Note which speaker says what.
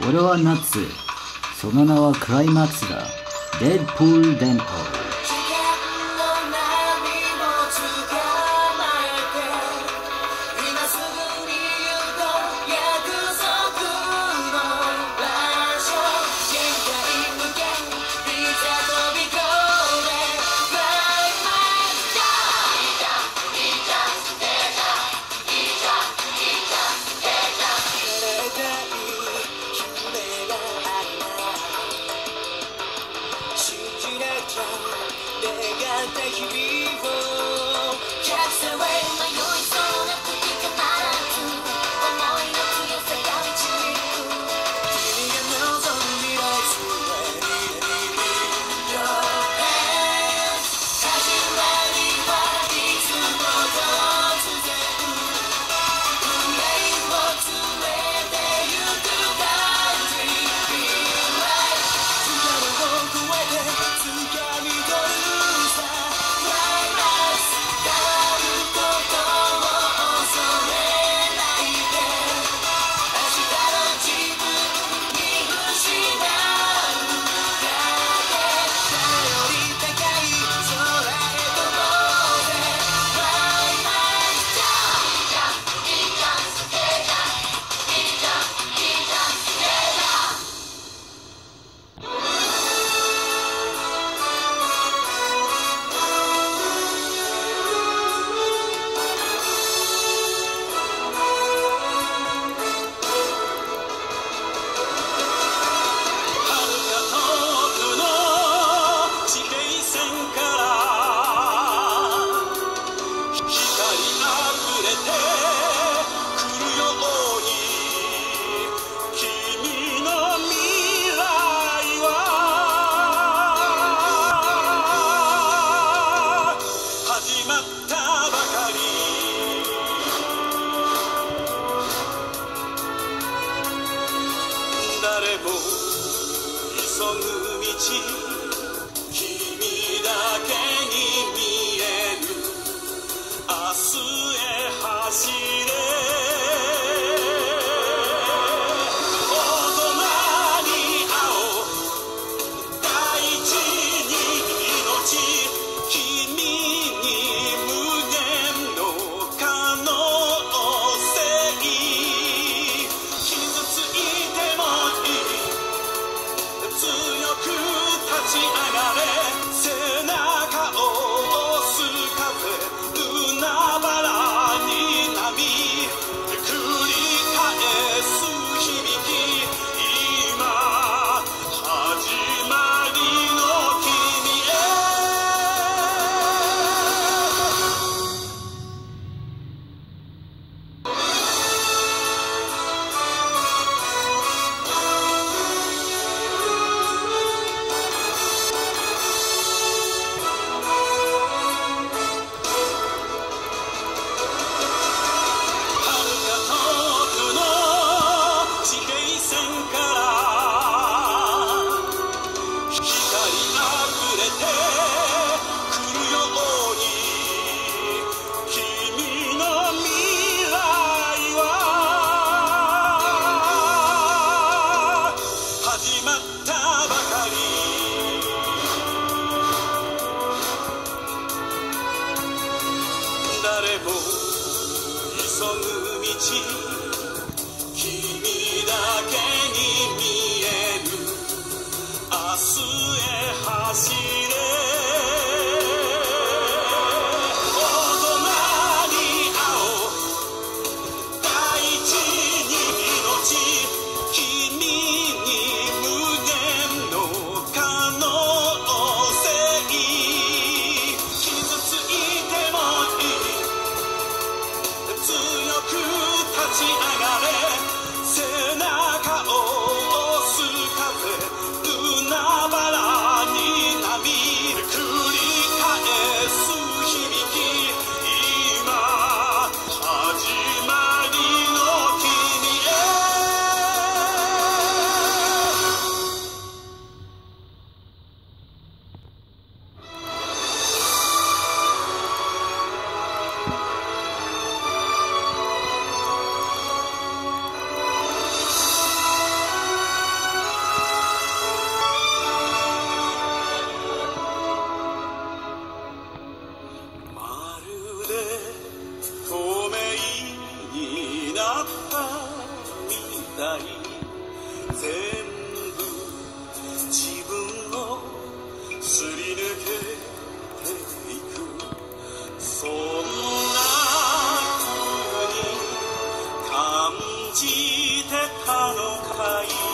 Speaker 1: 俺はナッツ。その名はクライマックスだ。デッドプール電報 Catch 다 힘입어 away 走れ。君だけに見える明日へ走る See, I 風に感じてたのかい？